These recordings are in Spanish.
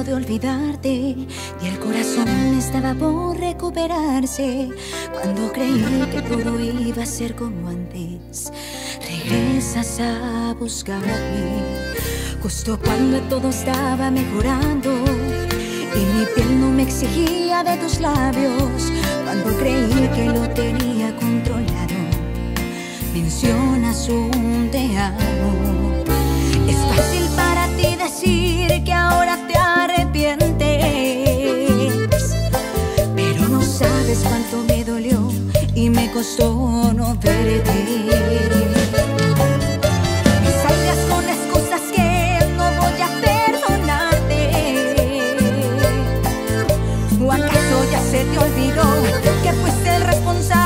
De olvidarte y el corazón estaba por recuperarse, cuando creí que todo iba a ser como antes, regresas a buscarme. Justo cuando todo estaba mejorando y mi piel no me exigía de tus labios, cuando creí que lo tenía controlado, mencionas un Sabes cuánto me dolió y me costó no verte. Salvas con las cosas que no voy a perdonarte. O acaso ya se te olvidó que fuiste el responsable.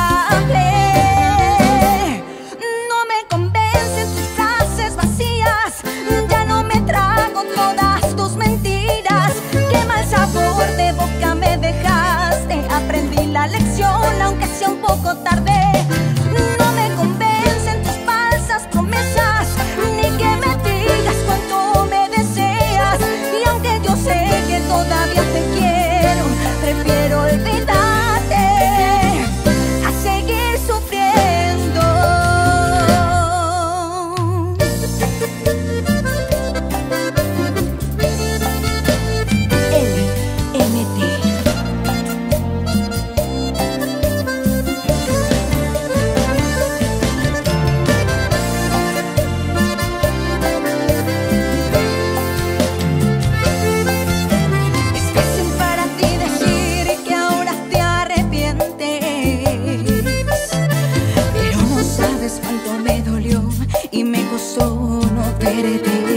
Baby.